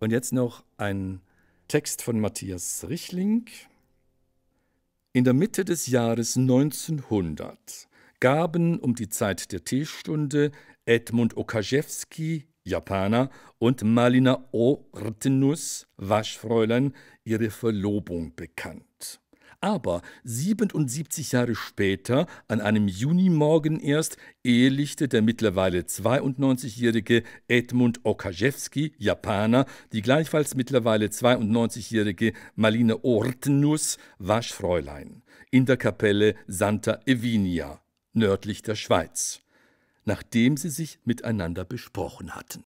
Und jetzt noch ein Text von Matthias Richling. In der Mitte des Jahres 1900 gaben um die Zeit der Teestunde Edmund Okajewski, Japaner, und Malina Ortenus, Waschfräulein, ihre Verlobung bekannt. Aber 77 Jahre später, an einem Junimorgen erst, ehelichte der mittlerweile 92-jährige Edmund Okajewski, Japaner, die gleichfalls mittlerweile 92-jährige Maline Ortenus, Waschfräulein, in der Kapelle Santa Evinia, nördlich der Schweiz, nachdem sie sich miteinander besprochen hatten.